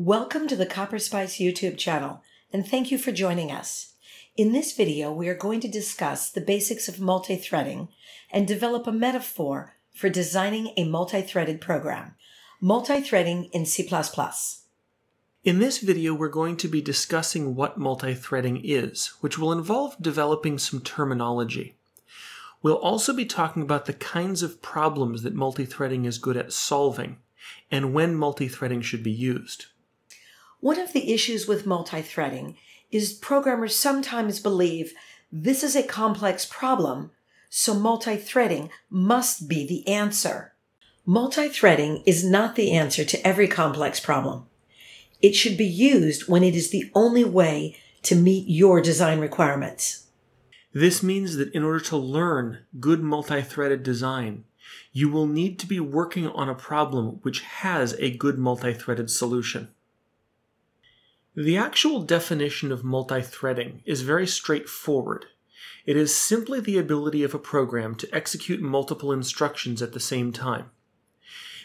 Welcome to the CopperSpice YouTube channel, and thank you for joining us. In this video, we are going to discuss the basics of multi-threading and develop a metaphor for designing a multi-threaded program. Multi-threading in C++. In this video, we're going to be discussing what multi-threading is, which will involve developing some terminology. We'll also be talking about the kinds of problems that multi-threading is good at solving, and when multi-threading should be used. One of the issues with multi-threading is programmers sometimes believe this is a complex problem, so multi-threading must be the answer. Multi-threading is not the answer to every complex problem. It should be used when it is the only way to meet your design requirements. This means that in order to learn good multi-threaded design, you will need to be working on a problem which has a good multi-threaded solution. The actual definition of multi-threading is very straightforward. It is simply the ability of a program to execute multiple instructions at the same time.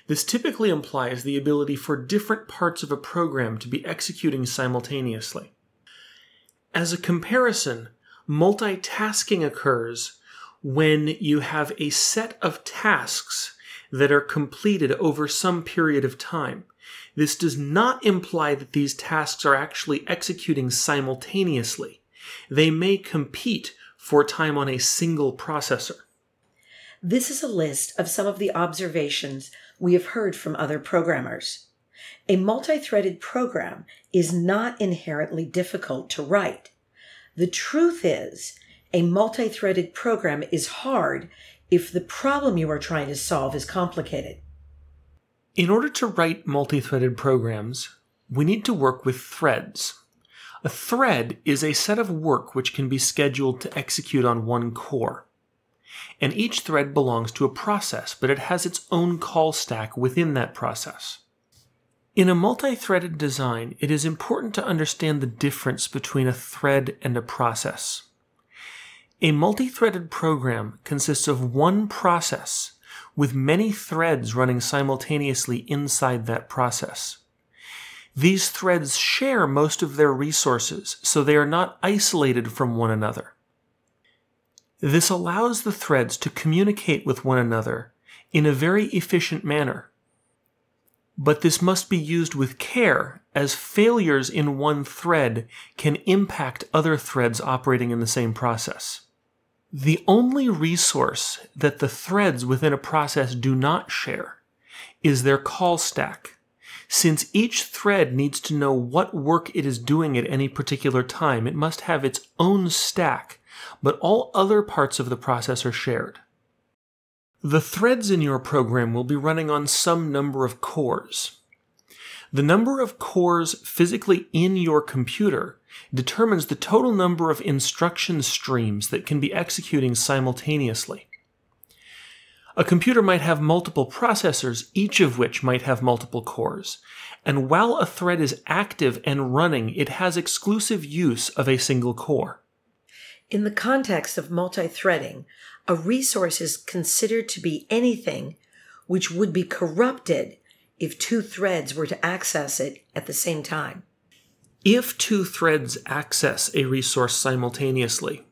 This typically implies the ability for different parts of a program to be executing simultaneously. As a comparison, multitasking occurs when you have a set of tasks that are completed over some period of time. This does not imply that these tasks are actually executing simultaneously. They may compete for time on a single processor. This is a list of some of the observations we have heard from other programmers. A multi-threaded program is not inherently difficult to write. The truth is, a multi-threaded program is hard if the problem you are trying to solve is complicated. In order to write multi-threaded programs, we need to work with threads. A thread is a set of work which can be scheduled to execute on one core. And each thread belongs to a process, but it has its own call stack within that process. In a multi-threaded design, it is important to understand the difference between a thread and a process. A multi-threaded program consists of one process with many threads running simultaneously inside that process. These threads share most of their resources, so they are not isolated from one another. This allows the threads to communicate with one another in a very efficient manner. But this must be used with care, as failures in one thread can impact other threads operating in the same process. The only resource that the threads within a process do not share is their call stack. Since each thread needs to know what work it is doing at any particular time, it must have its own stack, but all other parts of the process are shared. The threads in your program will be running on some number of cores. The number of cores physically in your computer determines the total number of instruction streams that can be executing simultaneously. A computer might have multiple processors, each of which might have multiple cores. And while a thread is active and running, it has exclusive use of a single core. In the context of multi-threading, a resource is considered to be anything which would be corrupted if two threads were to access it at the same time. If two threads access a resource simultaneously,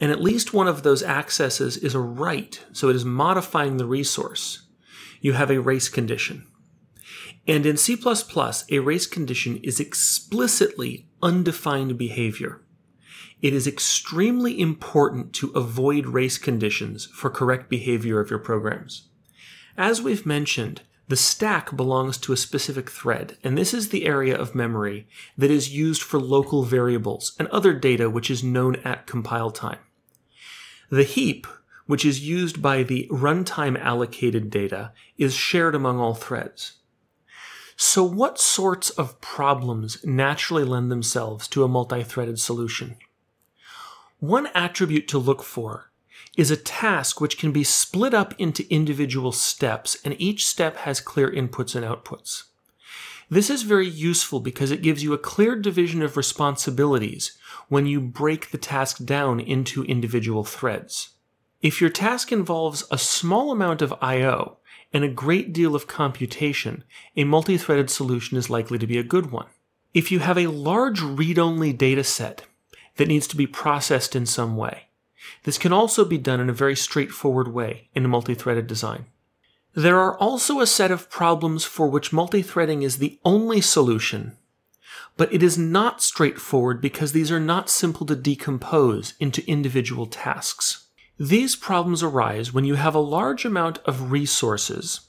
and at least one of those accesses is a write, so it is modifying the resource, you have a race condition. And in C++, a race condition is explicitly undefined behavior. It is extremely important to avoid race conditions for correct behavior of your programs. As we've mentioned, the stack belongs to a specific thread, and this is the area of memory that is used for local variables and other data which is known at compile time. The heap, which is used by the runtime allocated data, is shared among all threads. So what sorts of problems naturally lend themselves to a multi-threaded solution? One attribute to look for is a task which can be split up into individual steps, and each step has clear inputs and outputs. This is very useful because it gives you a clear division of responsibilities when you break the task down into individual threads. If your task involves a small amount of I.O. and a great deal of computation, a multi-threaded solution is likely to be a good one. If you have a large read-only data set that needs to be processed in some way, this can also be done in a very straightforward way in a multi-threaded design. There are also a set of problems for which multi-threading is the only solution, but it is not straightforward because these are not simple to decompose into individual tasks. These problems arise when you have a large amount of resources,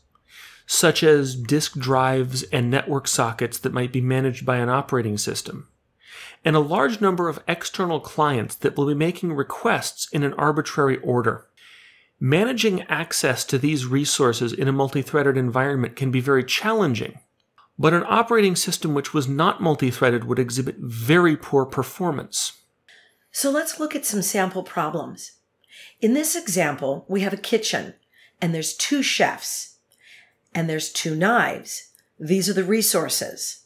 such as disk drives and network sockets that might be managed by an operating system, and a large number of external clients that will be making requests in an arbitrary order. Managing access to these resources in a multi-threaded environment can be very challenging, but an operating system which was not multi-threaded would exhibit very poor performance. So let's look at some sample problems. In this example, we have a kitchen and there's two chefs and there's two knives. These are the resources.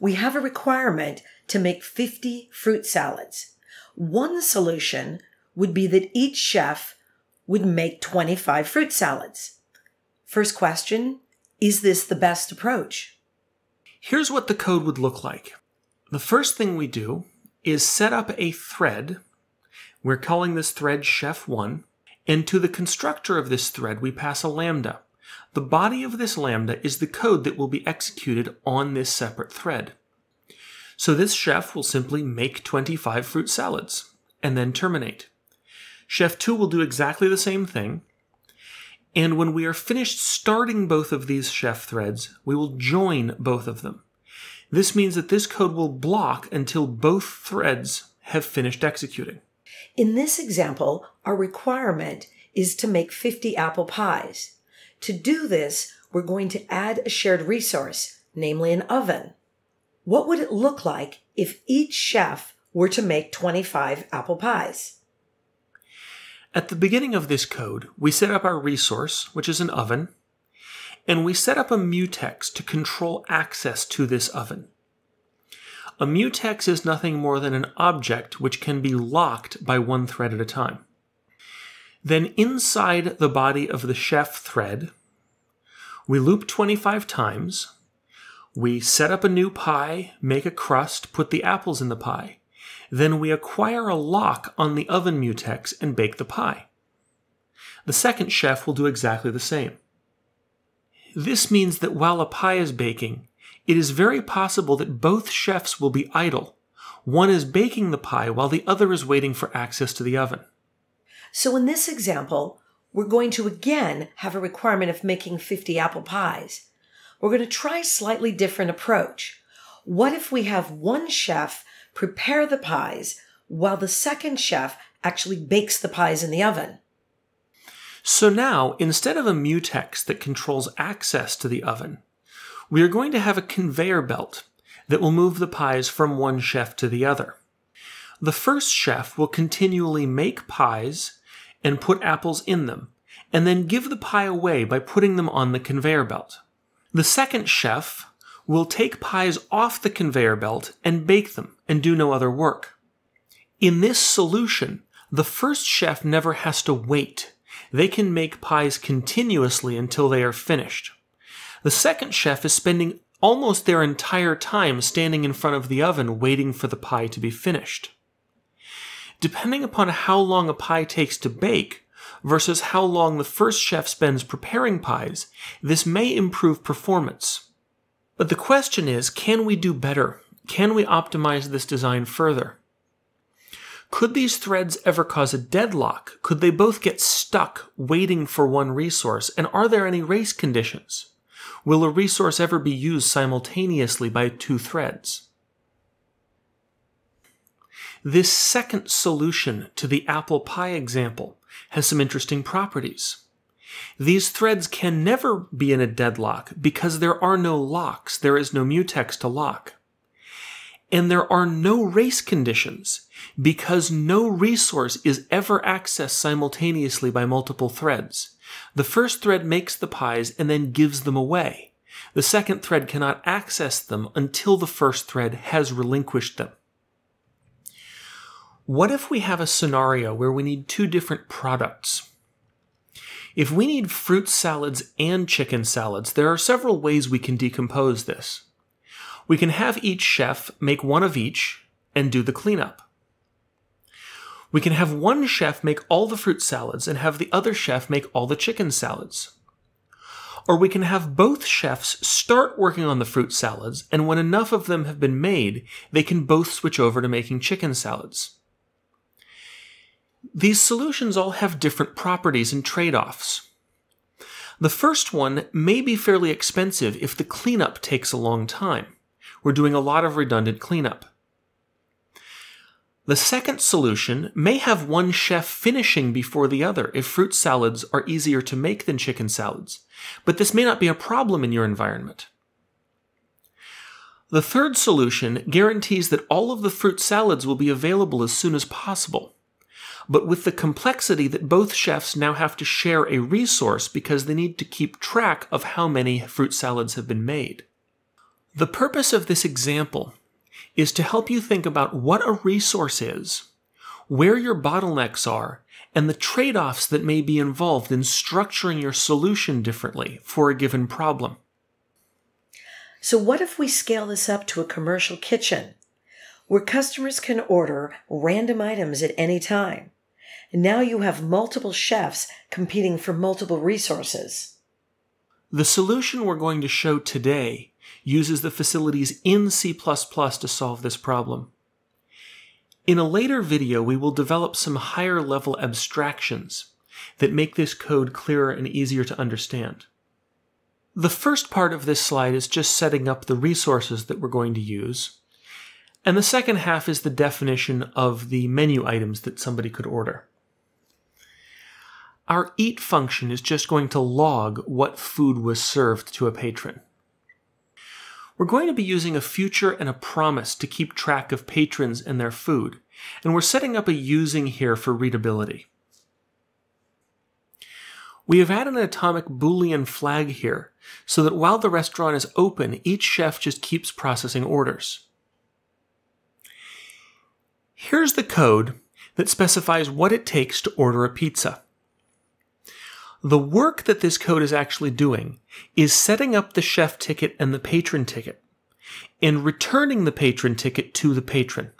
We have a requirement to make 50 fruit salads. One solution would be that each chef would make 25 fruit salads. First question, is this the best approach? Here's what the code would look like. The first thing we do is set up a thread we're calling this thread chef1, and to the constructor of this thread we pass a lambda. The body of this lambda is the code that will be executed on this separate thread. So this chef will simply make 25 fruit salads and then terminate. Chef 2 will do exactly the same thing. And when we are finished starting both of these chef threads, we will join both of them. This means that this code will block until both threads have finished executing. In this example, our requirement is to make 50 apple pies. To do this, we're going to add a shared resource, namely an oven. What would it look like if each chef were to make 25 apple pies? At the beginning of this code, we set up our resource, which is an oven, and we set up a mutex to control access to this oven. A mutex is nothing more than an object which can be locked by one thread at a time. Then inside the body of the chef thread, we loop 25 times, we set up a new pie, make a crust, put the apples in the pie. Then we acquire a lock on the oven mutex and bake the pie. The second chef will do exactly the same. This means that while a pie is baking, it is very possible that both chefs will be idle. One is baking the pie while the other is waiting for access to the oven. So in this example, we're going to again have a requirement of making 50 apple pies. We're going to try a slightly different approach. What if we have one chef prepare the pies while the second chef actually bakes the pies in the oven? So now, instead of a mutex that controls access to the oven, we are going to have a conveyor belt that will move the pies from one chef to the other. The first chef will continually make pies and put apples in them, and then give the pie away by putting them on the conveyor belt. The second chef will take pies off the conveyor belt and bake them and do no other work. In this solution, the first chef never has to wait. They can make pies continuously until they are finished. The second chef is spending almost their entire time standing in front of the oven waiting for the pie to be finished. Depending upon how long a pie takes to bake versus how long the first chef spends preparing pies, this may improve performance. But the question is, can we do better? Can we optimize this design further? Could these threads ever cause a deadlock? Could they both get stuck waiting for one resource? And are there any race conditions? Will a resource ever be used simultaneously by two threads? This second solution to the apple pie example has some interesting properties. These threads can never be in a deadlock because there are no locks, there is no mutex to lock. And there are no race conditions because no resource is ever accessed simultaneously by multiple threads. The first thread makes the pies and then gives them away. The second thread cannot access them until the first thread has relinquished them. What if we have a scenario where we need two different products? If we need fruit salads and chicken salads, there are several ways we can decompose this. We can have each chef make one of each and do the cleanup. We can have one chef make all the fruit salads and have the other chef make all the chicken salads. Or we can have both chefs start working on the fruit salads, and when enough of them have been made, they can both switch over to making chicken salads. These solutions all have different properties and trade offs. The first one may be fairly expensive if the cleanup takes a long time. We're doing a lot of redundant cleanup. The second solution may have one chef finishing before the other if fruit salads are easier to make than chicken salads, but this may not be a problem in your environment. The third solution guarantees that all of the fruit salads will be available as soon as possible, but with the complexity that both chefs now have to share a resource because they need to keep track of how many fruit salads have been made. The purpose of this example is to help you think about what a resource is, where your bottlenecks are, and the trade offs that may be involved in structuring your solution differently for a given problem. So, what if we scale this up to a commercial kitchen where customers can order random items at any time? And now you have multiple chefs competing for multiple resources. The solution we're going to show today uses the facilities in C++ to solve this problem. In a later video, we will develop some higher level abstractions that make this code clearer and easier to understand. The first part of this slide is just setting up the resources that we're going to use, and the second half is the definition of the menu items that somebody could order. Our eat function is just going to log what food was served to a patron. We're going to be using a future and a promise to keep track of patrons and their food, and we're setting up a using here for readability. We have added an atomic Boolean flag here, so that while the restaurant is open, each chef just keeps processing orders. Here's the code that specifies what it takes to order a pizza. The work that this code is actually doing is setting up the chef ticket and the patron ticket and returning the patron ticket to the patron.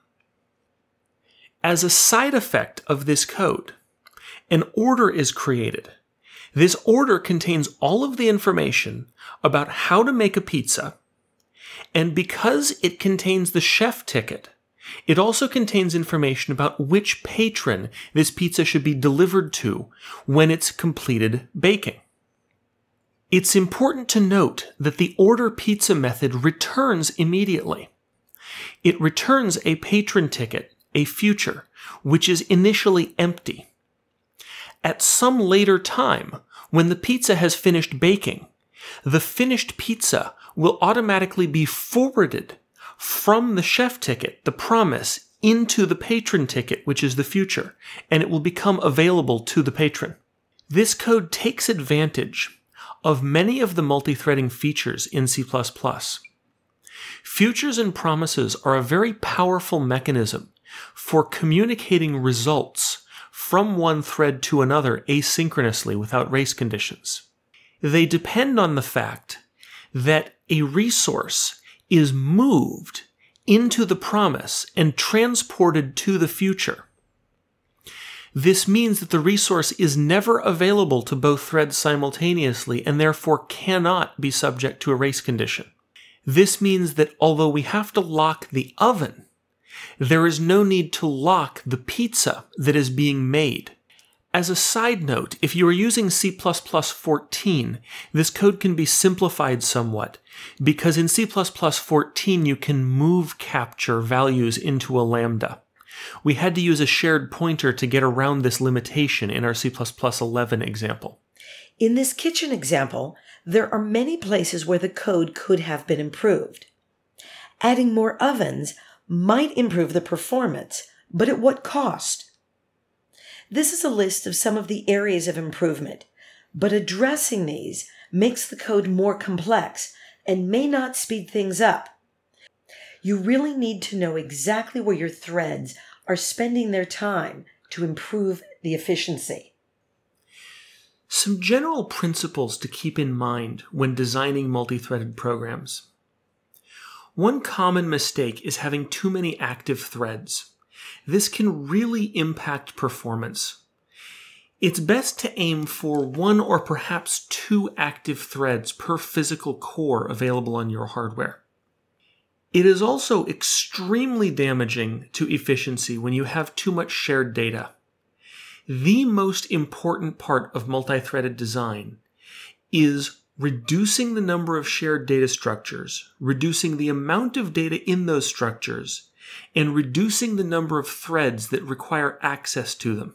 As a side effect of this code, an order is created. This order contains all of the information about how to make a pizza, and because it contains the chef ticket, it also contains information about which patron this pizza should be delivered to when it's completed baking. It's important to note that the order pizza method returns immediately. It returns a patron ticket, a future, which is initially empty. At some later time, when the pizza has finished baking, the finished pizza will automatically be forwarded from the chef ticket, the promise, into the patron ticket, which is the future, and it will become available to the patron. This code takes advantage of many of the multi-threading features in C++. Futures and promises are a very powerful mechanism for communicating results from one thread to another asynchronously without race conditions. They depend on the fact that a resource is moved into the promise and transported to the future. This means that the resource is never available to both threads simultaneously and therefore cannot be subject to a race condition. This means that although we have to lock the oven, there is no need to lock the pizza that is being made. As a side note, if you are using C++ 14, this code can be simplified somewhat, because in C++ 14 you can move capture values into a lambda. We had to use a shared pointer to get around this limitation in our C++ 11 example. In this kitchen example, there are many places where the code could have been improved. Adding more ovens might improve the performance, but at what cost? This is a list of some of the areas of improvement, but addressing these makes the code more complex and may not speed things up. You really need to know exactly where your threads are spending their time to improve the efficiency. Some general principles to keep in mind when designing multi-threaded programs. One common mistake is having too many active threads. This can really impact performance. It's best to aim for one or perhaps two active threads per physical core available on your hardware. It is also extremely damaging to efficiency when you have too much shared data. The most important part of multi-threaded design is reducing the number of shared data structures, reducing the amount of data in those structures, and reducing the number of threads that require access to them.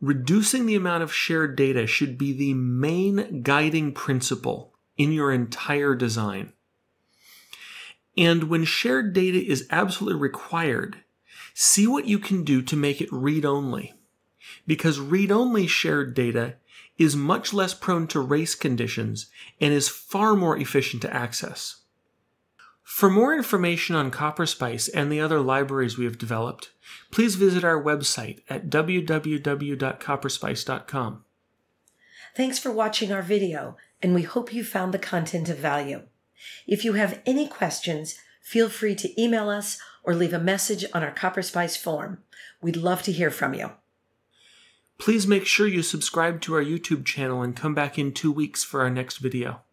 Reducing the amount of shared data should be the main guiding principle in your entire design. And when shared data is absolutely required, see what you can do to make it read only. Because read only shared data is much less prone to race conditions and is far more efficient to access. For more information on CopperSpice and the other libraries we have developed, please visit our website at www.copperspice.com. Thanks for watching our video, and we hope you found the content of value. If you have any questions, feel free to email us or leave a message on our CopperSpice form. We'd love to hear from you. Please make sure you subscribe to our YouTube channel and come back in two weeks for our next video.